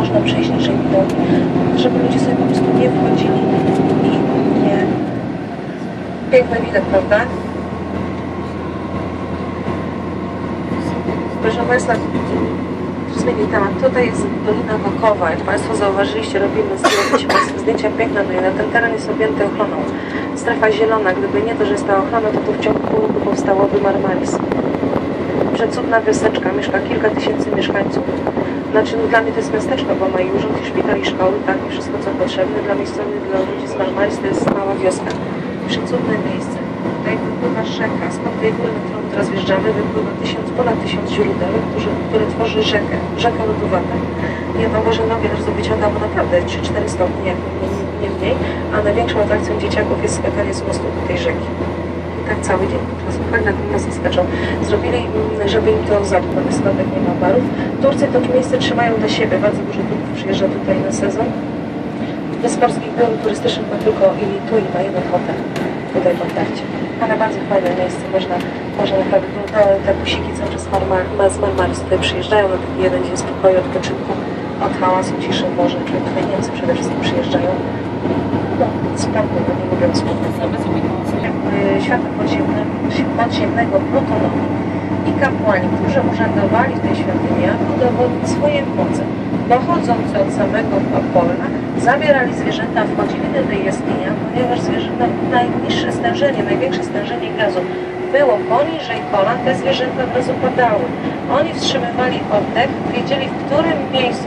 można przejść niżej widoki, żeby ludzie sobie po prostu nie wchodzili i nie... Piękny widok, prawda? Proszę Państwa, zmienię temat. Tutaj jest Dolina Wakowa. Jak Państwo zauważyliście, robimy zdjęcia, zdjęcia piękne. No i na ten teren jest objęty ochroną. Strefa zielona. Gdyby nie to, że jest ta ochrona, to tu w ciągu pół roku powstałoby Marmaris. Przecudna wioseczka. Mieszka kilka tysięcy mieszkańców. Znaczy, no, dla mnie to jest miasteczko, bo ma i urząd, i szpital, i szkoły, tak, i wszystko co potrzebne. Dla miejscowych, dla ludzi z Marmaris to jest mała wioska. Przecudne miejsce. Tutaj wypływa rzeka. Spod tej góry, na którą teraz wjeżdżamy, wypływa tysiąc, ponad tysiąc źródeł, które, które tworzy rzekę, rzekę lodowatą. Ja tam może nogi też wyciąga, bo naprawdę 3-4 stopnie, nie, nie mniej, a największą atrakcją dzieciaków jest skakanie z mostu do tej rzeki. Tak cały dzień, czasem tak na nas skaczą. Zrobili, mm, żeby im to bo schodek nie ma barów. Turcy to miejsce trzymają dla siebie, bardzo dużo Turków przyjeżdża tutaj na sezon. Z morskich biur turystycznych ma tylko i tu i ma jeden hotel tutaj w Antarcie. Ale bardzo fajne miejsce, można, można naprawdę, no, te, busiki cały czas Marmar, z Marmaris tutaj przyjeżdżają na taki jeden dzień spokoju, odpoczynku, od hałasu, ciszy morza, czyli tutaj Niemcy przede wszystkim przyjeżdżają. No, spokój, no nie lubią spokój. Świata podziemnego, podziemnego i kapłani, którzy urzędowali w tej świątyni, aby udowodnić swoje moce. Dochodzący od samego Apolla, zabierali zwierzęta, wchodzili do tej ponieważ zwierzęta, najniższe stężenie, największe stężenie gazu było poniżej kolan, te zwierzęta od razu padały. Oni wstrzymywali oddech, wiedzieli w którym miejscu